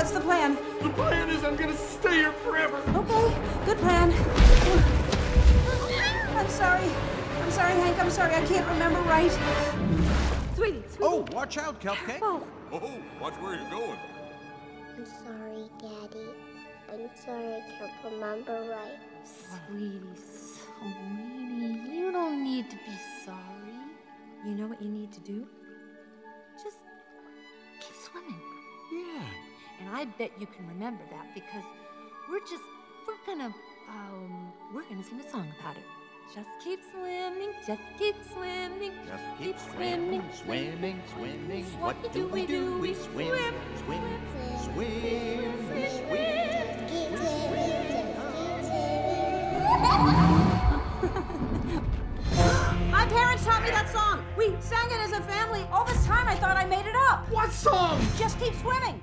what's the plan? The plan is I'm gonna stay here forever. Okay, good plan. I'm sorry. I'm sorry, Hank. I'm sorry. I can't remember right. Sweetie, sweetie. Oh, watch out, Cupcake. Oh, Oh, watch where you're going. I'm sorry, Daddy. I'm sorry I can't remember right. Sweetie, sweetie, you don't need to be sorry. You know what you need to do? I bet you can remember that because we're just, we're gonna, um, we're gonna sing a song about it. Just keep swimming, just keep swimming, Just keep swimming, swimming, swimming. What do we do? We swim, swim, swim, swim, swim. Keep swimming, just keep swimming. my parents taught me that song. We sang it as a family. All this time I thought I made it up. What song? Just keep swimming.